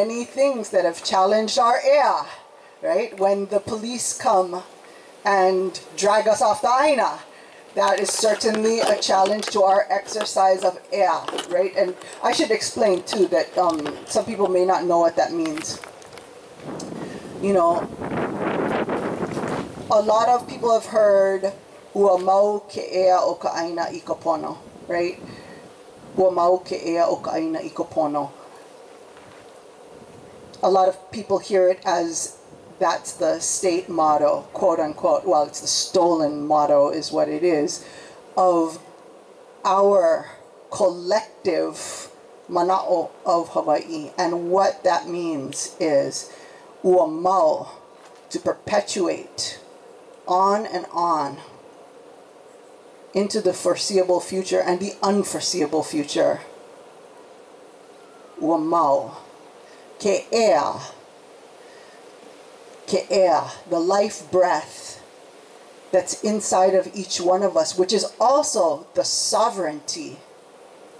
many things that have challenged our ea, right? When the police come and drag us off the aina, that is certainly a challenge to our exercise of ea, right? And I should explain too that um, some people may not know what that means. You know, a lot of people have heard ua mau ke ea o ka aina i ka pono, right? Ua mau ke ea o ka aina i ka pono. A lot of people hear it as that's the state motto, quote unquote. Well, it's the stolen motto, is what it is, of our collective mana'o of Hawaii. And what that means is ua mau, to perpetuate on and on into the foreseeable future and the unforeseeable future. Ua mau, ke ea, ke ea, the life breath that's inside of each one of us, which is also the sovereignty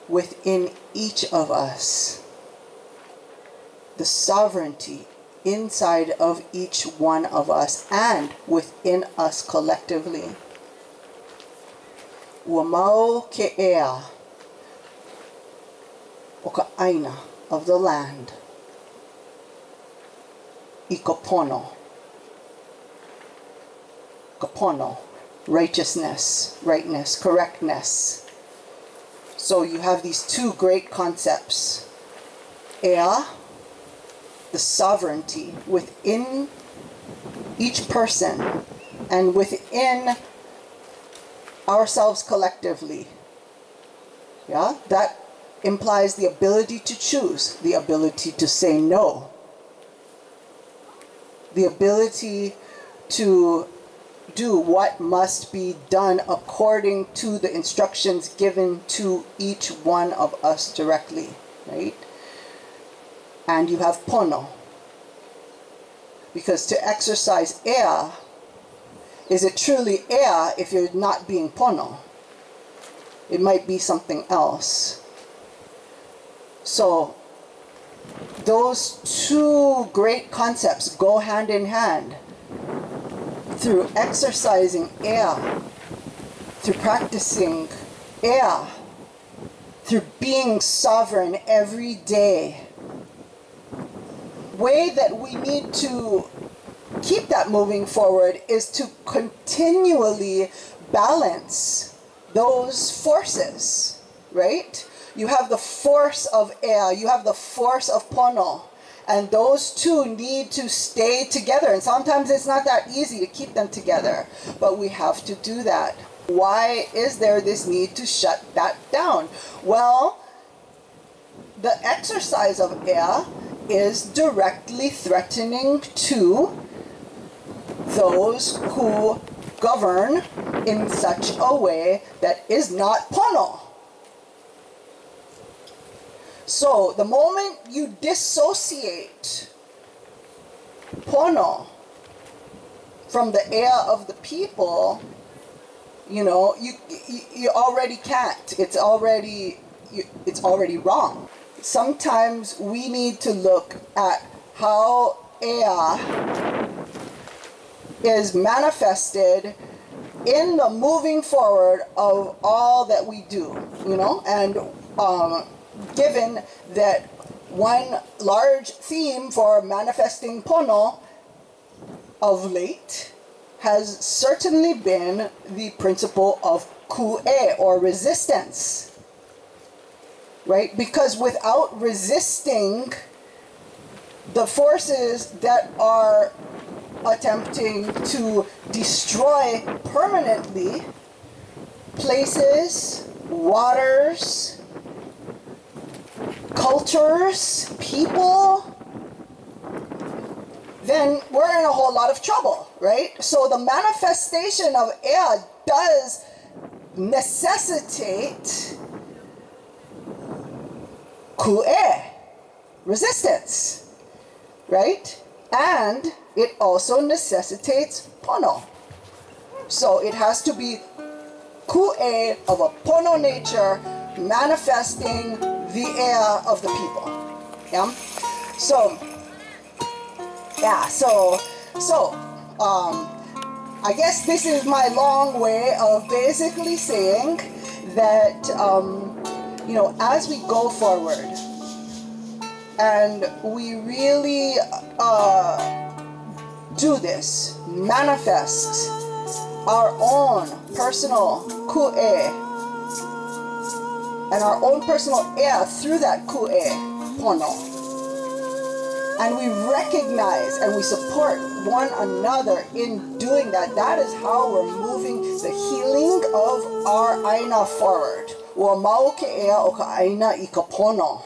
within each of us. The sovereignty inside of each one of us and within us collectively. Ua mau ke ea o ka aina of the land i ka pono kapono, righteousness, rightness, correctness. So you have these two great concepts. Ea, the sovereignty within each person and within ourselves collectively. Yeah, that implies the ability to choose, the ability to say no, the ability to do what must be done according to the instructions given to each one of us directly, right? And you have pono. Because to exercise ea, is it truly ea if you're not being pono? It might be something else. So, those two great concepts go hand in hand through exercising ea, through practicing ea, through being sovereign every day. Way that we need to keep that moving forward is to continually balance those forces, right? You have the force of ea. you have the force of pono, and those two need to stay together. And sometimes it's not that easy to keep them together, but we have to do that. Why is there this need to shut that down? Well, the exercise of ea is directly threatening to those who govern in such a way that is not pono. So the moment you dissociate pono from the ea of the people, you know, you, you, you already can't. It's already, you, it's already wrong. Sometimes we need to look at how ea is manifested in the moving forward of all that we do, you know, and um, given that one large theme for manifesting Pono of late has certainly been the principle of ku'e or resistance. Right? Because without resisting the forces that are attempting to destroy permanently places, waters, cultures, people, then we're in a whole lot of trouble, right? So the manifestation of ea does necessitate ku'e, resistance, right? And it also necessitates pono. So it has to be ku'e of a pono nature manifesting the ea of the people. Yeah? So, yeah, so, so, um, I guess this is my long way of basically saying that, um, you know, as we go forward and we really uh, do this, manifest our own personal ku'e, and our own personal ea through that ku'e pono. And we recognize and we support one another in doing that. That is how we're moving the healing of our aina forward. Ua mau ke ea o ka aina i ka pono.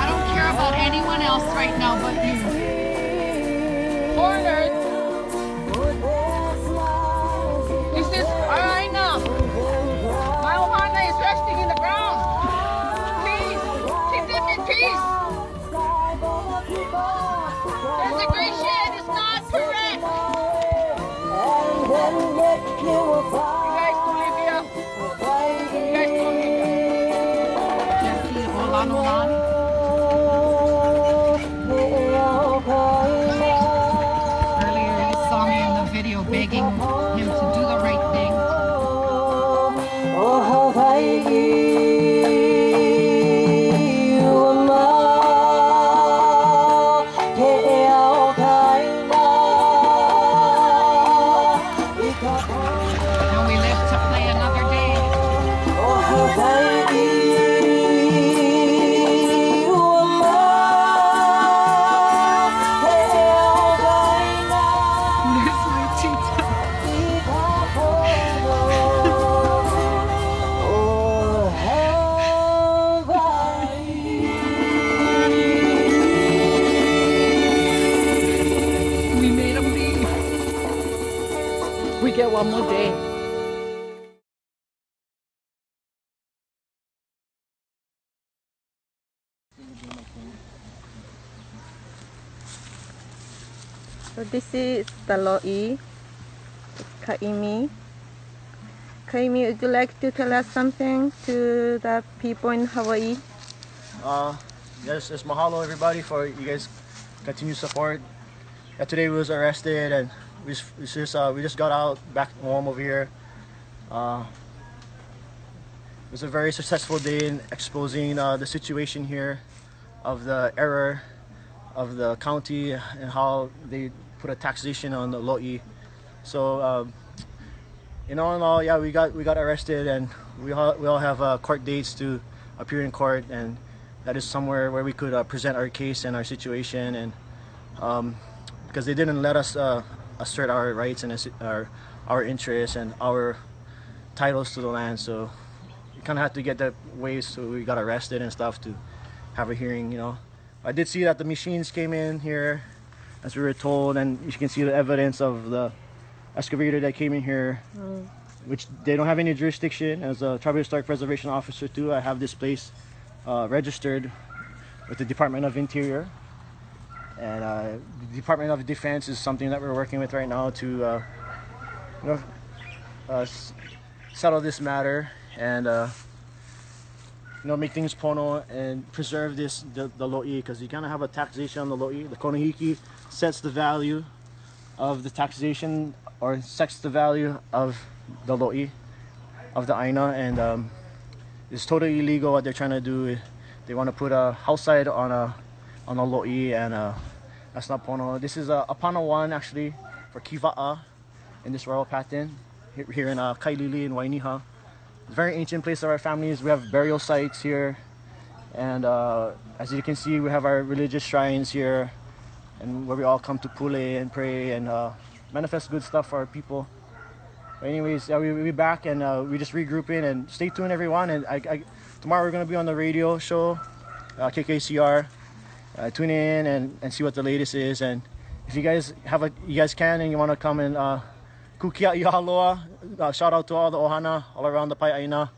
I don't care about anyone else right now but you. This is the lo'i, kaimi. Kaimi, would you like to tell us something to the people in Hawaii? Uh, yes, it's mahalo everybody for you guys continue support. Yeah, today we was arrested and we just, we just uh, we just got out back home over here. Uh, it was a very successful day in exposing uh, the situation here of the error of the county and how they put a taxation on the lo'i. So, um, in all in all, yeah, we got we got arrested and we all we all have uh, court dates to appear in court and that is somewhere where we could uh, present our case and our situation and um, because they didn't let us uh, assert our rights and our our interests and our titles to the land so we kind of had to get that way so we got arrested and stuff to have a hearing you know I did see that the machines came in here as we were told and you can see the evidence of the excavator that came in here which they don't have any jurisdiction. As a tribal historic preservation officer too I have this place uh, registered with the Department of Interior. And uh, the Department of Defense is something that we're working with right now to uh, you know uh, s- settle this matter and uh, you know make things pono and preserve this the, the lo'i because you kind of have a taxation on the lo'i the konohiki sets the value of the taxation or sets the value of the lo'i of the aina and um, it's totally illegal what they're trying to do. They want to put a house side on a on a lo'i and uh, that's not pono. This is a apana one actually for kiva'a in this royal pattern here, in uh, kailili in wainiha. It's a very ancient place of our families. We have burial sites here and uh, as you can see we have our religious shrines here and where we all come to pule and pray and uh, manifest good stuff for our people but anyways, yeah, we, we'll be back and uh, we just regrouping and stay tuned, everyone. And I, I, tomorrow we're gonna be on the radio show, uh, KKCR. Uh, tune in and, and see what the latest is. And if you guys have a, you guys can and you want to come and uh, kukia ihaloa, uh, shout out to all the ohana all around the Pai'aina.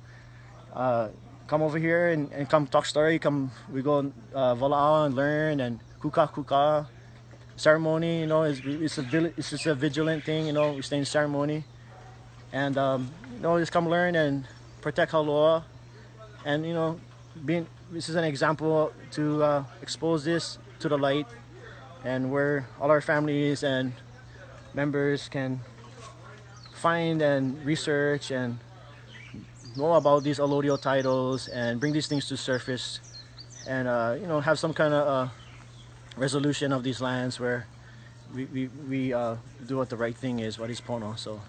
Uh, come over here and, and come talk story. Come, we go uh, and learn and kuka kuka ceremony. You know, is it's a it's just a vigilant thing. You know, we stay in ceremony and um, you know just come learn and protect Haloa and you know being this is an example to uh, expose this to the light and where all our families and members can find and research and know about these allodial titles and bring these things to surface and uh, you know have some kind of uh, resolution of these lands where we, we, we uh, do what the right thing is what is pono so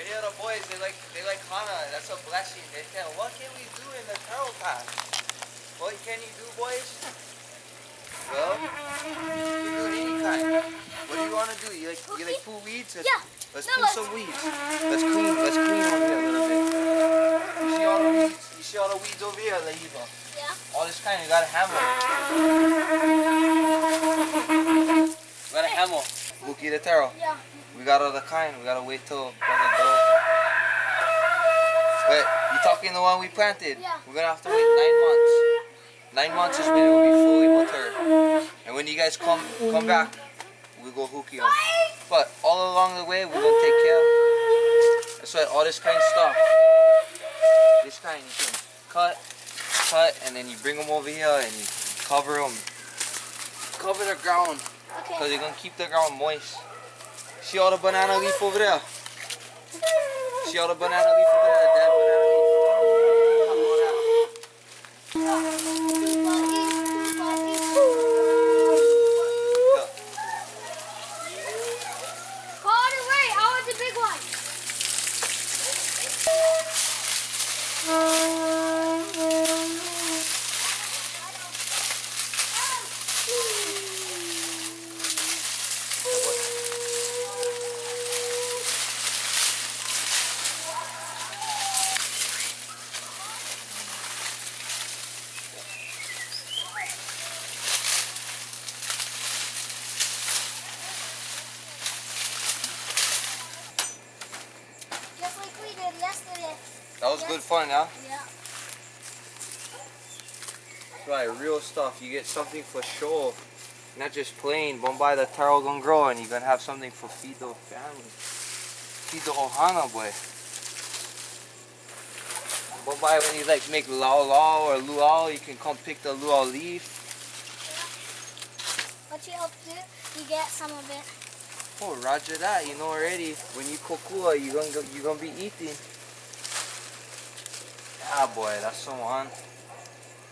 Any of the boys, they like they like Hana. That's a blessing. They tell, what can we do in the turtle path? What can you do, boys? Well, you do it any kind. What do you want to do? You like you like pull weeds? Let's, Yeah. Let's No, pull let's- some weeds. Let's clean. Let's clean over here a little bit. You see all the weeds? You see all the weeds over here, Laiva? Yeah. All this kind. You got a hammer. You got a hammer. Buki the taro. Yeah. We got all the kind. We gotta wait till brother go. Wait, you talking the one we planted? Yeah. We're gonna have to wait nine months. Nine months is when it will be fully matured. And when you guys come come back, we go hooky on. But all along the way, we're gonna take care. That's why all this kind of stuff, this kind you can cut, cut, and then you bring them over here and you cover them. Cover the ground. Okay. Because they're going to keep the ground moist. See all the banana leaf over there? See all the banana leaf over there? The dead banana leaf? Come on out. Yeah. Carter, wait, I want the big one. That was good fun, yeah? Yeah. That's right, real stuff. You get something for sure. Not just plain. Bombay the taro gonna grow and you're gonna have something for feed the family. Feed the ohana boy. Bombay when you like make laulau or luau, you can come pick the luau leaf. What you help do, you get some of it. Oh, roger that. You know already. When you kokua, you gonna go, you gonna be eating. Ah, boy, that's so on.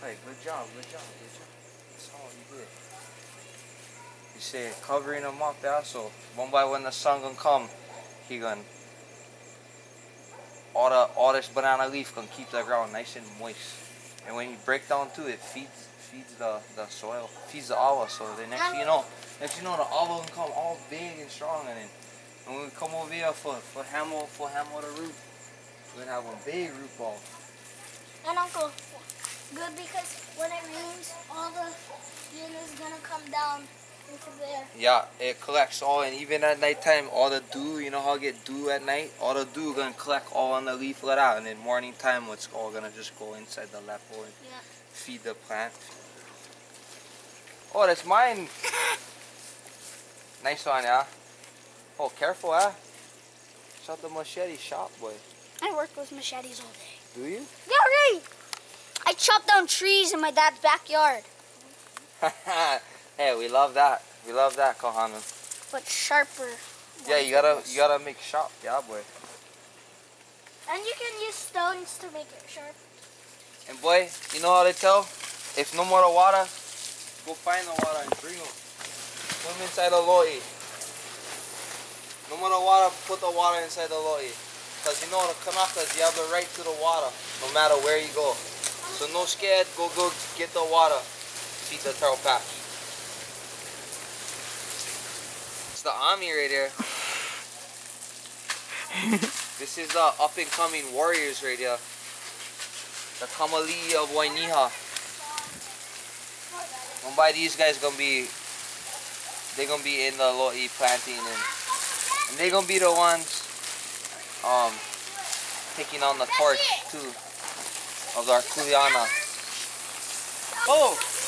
Hey, good job, good job, good job. That's all you did. You say covering them up, yeah. So one by when the sun gonna come, he gonna all the all this banana leaf gonna keep the ground nice and moist. And when you break down to it, feeds feeds the the soil, feeds the awa. So the next you know, next you know, the awa can come all big and strong, and then when we come over here for for hammer for hamo the root, we're gonna have a big root ball. And Uncle, good because when it rains, all the is gonna come down there. Yeah, it collects all, and even at nighttime, all the dew, you know how I get dew at night? All the dew gonna collect all on the leaf let out, and then morning time, it's all gonna just go inside the lepo and Yeah. feed the plant. Oh, that's mine. nice one, yeah? Oh, careful, ah. Shut the machete shop, boy. I work with machetes all day. Do you? Yeah, right. I chop down trees in my dad's backyard, hey, we love that. We love that, Kohana. but sharper. Yeah, you gotta, you gotta make sharp, yeah, boy. And you can use stones to make it sharp. And boy, you know how they tell? If no more water, go find the water and bring them. Put them inside the loi. No more water, put the water inside the loi. Because you know the Kanakas, you have the right to the water, no matter where you go. So no scared, go go get the water. Feed the turtle patch. It's the army right there. this is the up and coming warriors right here. The Kamali'i of Wainiha. One by these guys gonna be they gonna be in the Loi planting and, and they gonna be the ones um taking on the torch too of our Kuleana. Oh!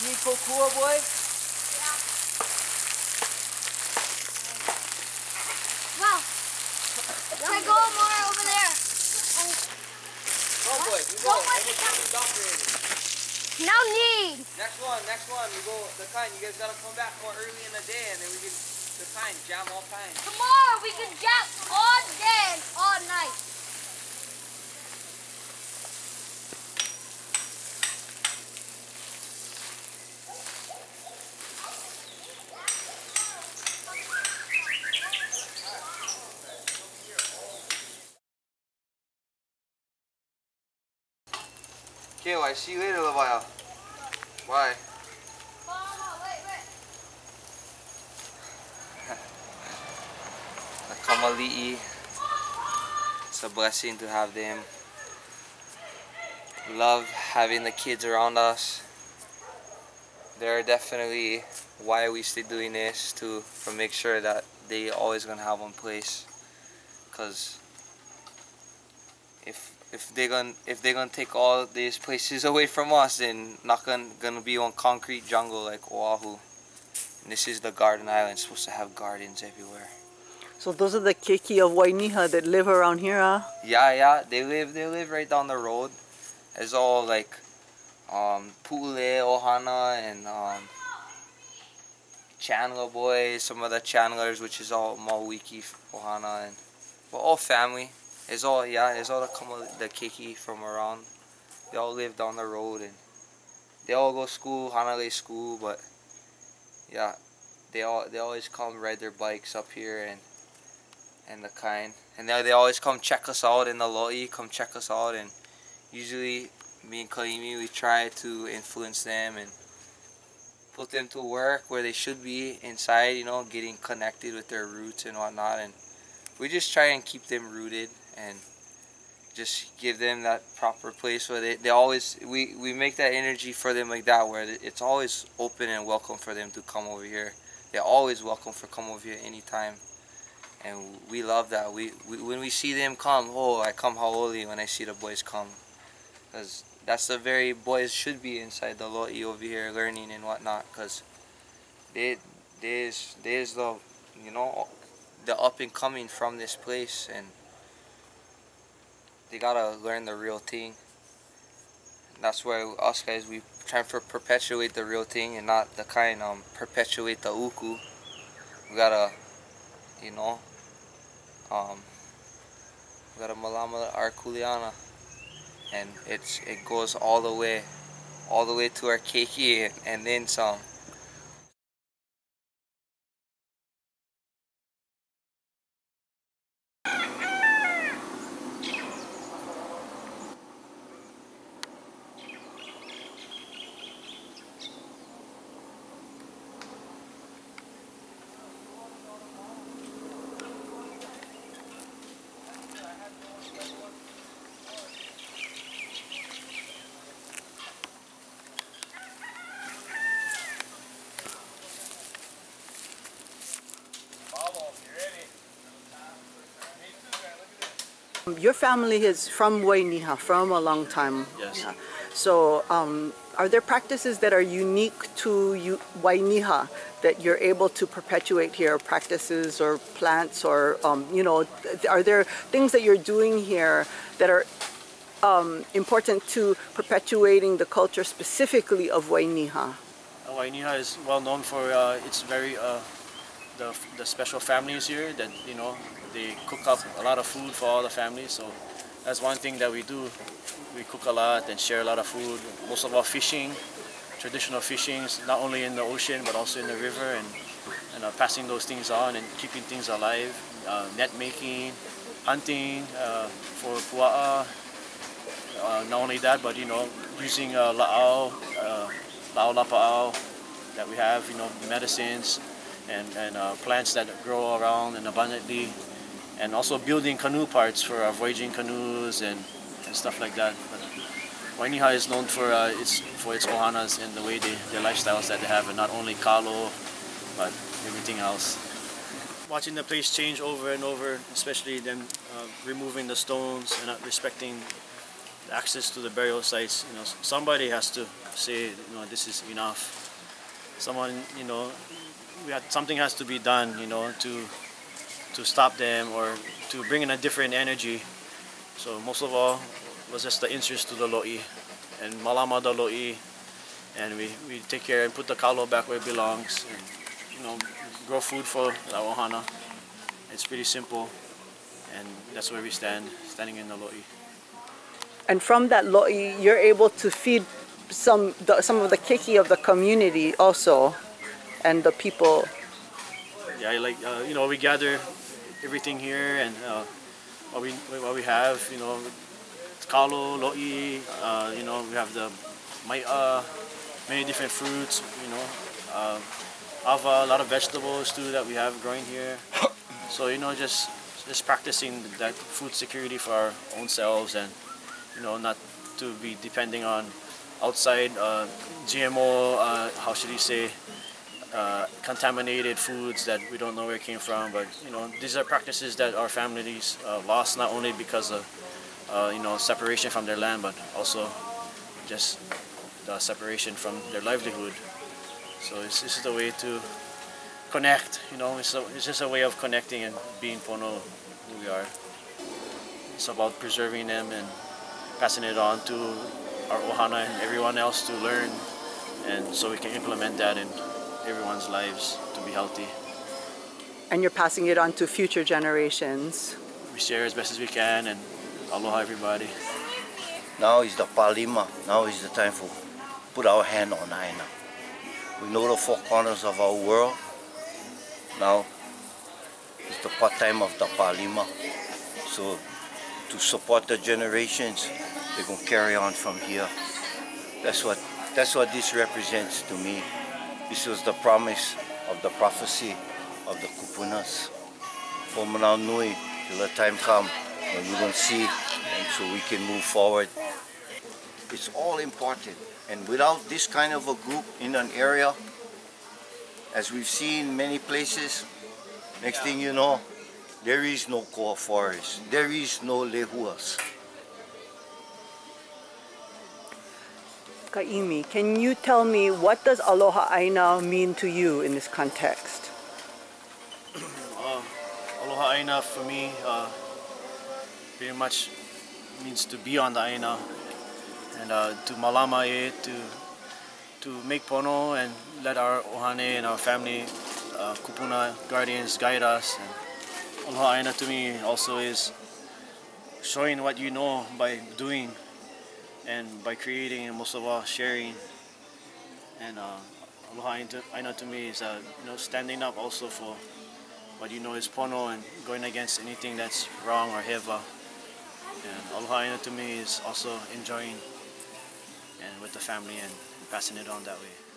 You need kokua boy? Wow. Can I go more over there? Go boy, you go. Almost coming down already. No need. Next one, next one. We go the kind. You guys gotta come back more early in the day, and then we can the kind jam all time. Tomorrow we can jump all day and all night. I see you later, Levia. Bye. The Kamali'i. It's a blessing to have them. Love having the kids around us. They're definitely why we stay doing this to to make sure that they always gonna have one place. Cause if if they gonna if they gonna take all these places away from us, then not gonna gonna be on concrete jungle like Oahu. And this is the garden island, supposed to have gardens everywhere. So those are the keiki of Wainiha that live around here, huh? Yeah, yeah, they live they live right down the road. It's all like um Pule, Ohana and um Chandler boys, some of the Chandlers which is all Mawiki, Ohana and but all family. It's all yeah, it's all the Kama- the Keiki from around. They all live down the road and they all go school, Hanalei school, but yeah, they all they always come ride their bikes up here and and the kind. And they, they always come check us out in the loi, come check us out and usually me and Kaimi we try to influence them and put them to work where they should be inside, you know, getting connected with their roots and whatnot and we just try and keep them rooted and just give them that proper place where they, they always we, we make that energy for them like that where it's always open and welcome for them to come over here. They're always welcome for come over here anytime. And we love that. We, we when we see them come, oh, I come hau'oli when I see the boys come, because that's the very boys should be inside the lo'i over here learning and whatnot, because they there's there's the you know the up and coming from this place. And they gotta learn the real thing. That's why us guys we try to perpetuate the real thing and not the kind um perpetuate the uku. We gotta you know um we gotta malama our kuleana and it's it goes all the way all the way to our keiki and, and then some. Your family is from Wainiha, from a long time. Yes. Yeah. So, um, are there practices that are unique to you, Wainiha that you're able to perpetuate here? Practices or plants, or um, you know, th- are there things that you're doing here that are um, important to perpetuating the culture specifically of Wainiha? Uh, Wainiha is well known for uh, its very uh, the, the special families here that you know they cook up a lot of food for all the families. So that's one thing that we do. We cook a lot and share a lot of food. Most of our fishing, traditional fishing, is not only in the ocean but also in the river and and uh, passing those things on and keeping things alive. Uh, net making, hunting uh, for pua'a. Uh, not only that, but you know, using uh, la'au, uh, la'au lapa'au that we have, you know, medicines and, and uh, plants that grow around and abundantly, and also building canoe parts for our voyaging canoes and, and stuff like that. But Wainiha is known for uh, its for its ohanas and the way they, their lifestyles that they have, and not only kalo, but everything else. Watching the place change over and over, especially them uh, removing the stones and not respecting access to the burial sites. You know, somebody has to say, you know, this is enough. Someone, you know, we had, something has to be done, you know, to to stop them or to bring in a different energy. So most of all was just the interest to the lo'i and malama the lo'i, and we, we take care and put the kalo back where it belongs, and you know, grow food for the ohana. It's pretty simple, and that's where we stand, standing in the lo'i. And from that lo'i, you're able to feed some the, some of the keiki of the community also, and the people. Yeah, like uh, you know, we gather everything here and uh, what we what we have, you know, kalo, lo'i, uh, you know, we have the mai'a, many different fruits, you know, uh, ava, a lot of vegetables too that we have growing here. So you know, just just practicing that food security for our own selves and you know, not to be depending on outside uh, GMO, uh, how should you say, uh, contaminated foods that we don't know where it came from. But you know, these are practices that our families uh, lost not only because of uh, you know separation from their land, but also just the separation from their livelihood. So it's, this is the way to connect. You know, it's, a, it's just a way of connecting and being pono who we are. It's about preserving them and passing it on to our ohana and everyone else to learn, and so we can implement that in everyone's lives to be healthy. And you're passing it on to future generations. We share as best as we can, and aloha everybody. Now is the palima. Now is the time for put our hand on Aina. We know the four corners of our world. Now is the part time of the palima. So to support the generations, they're gonna carry on from here. That's what that's what this represents to me. This was the promise of the prophecy of the kupunas. Pomanao Nui, till the time come when we're gonna see and so we can move forward. It's all important. And without this kind of a group in an area, as we've seen many places, next thing you know, There is no core forest. There is no lehuas. Kaimi, can you tell me what does aloha aina mean to you in this context? Uh, aloha aina for me uh, pretty much means to be on the aina and uh, to malama e, to to make pono and let our ohane and our family uh, kupuna guardians guide us. And aloha aina to me also is showing what you know by doing and by creating and most of all sharing. And uh, aloha aina- to me is uh, you know standing up also for what you know is pono and going against anything that's wrong or hewa. And aloha aina to me is also enjoying and with the family and passing it on that way.